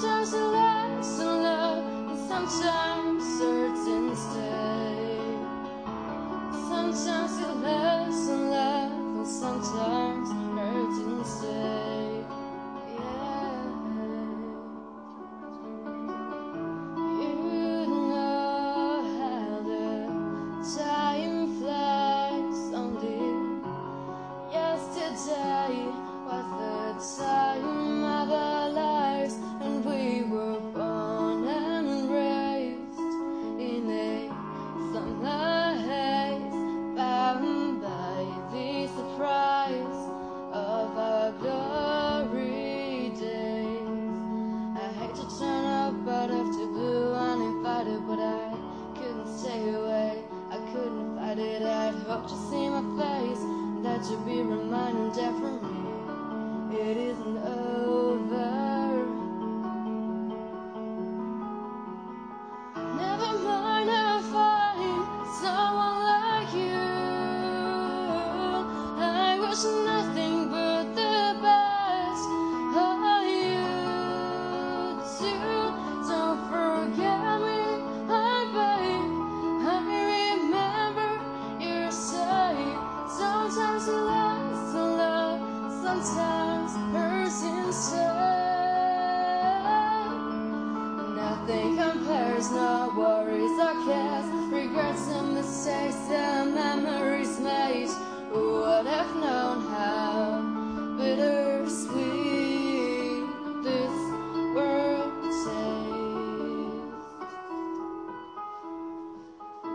Sometimes it lasts in love, and sometimes hurts instead. Sometimes it lasts in love, and sometimes hurts instead. nothing compares, no worries or cares, regrets and mistakes and memories made. Who would have known how bittersweet this world tastes?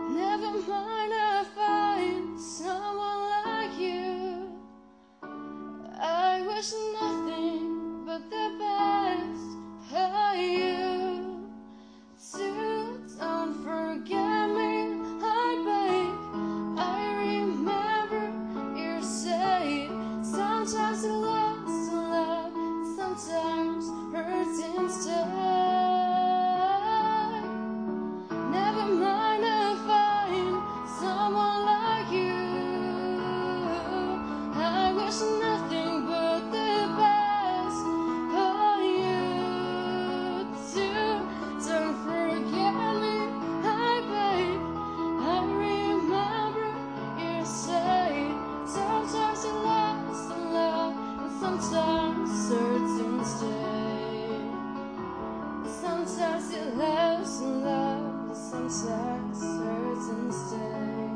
Never mind. Sometimes it lives and love, sometimes it hurts and stays.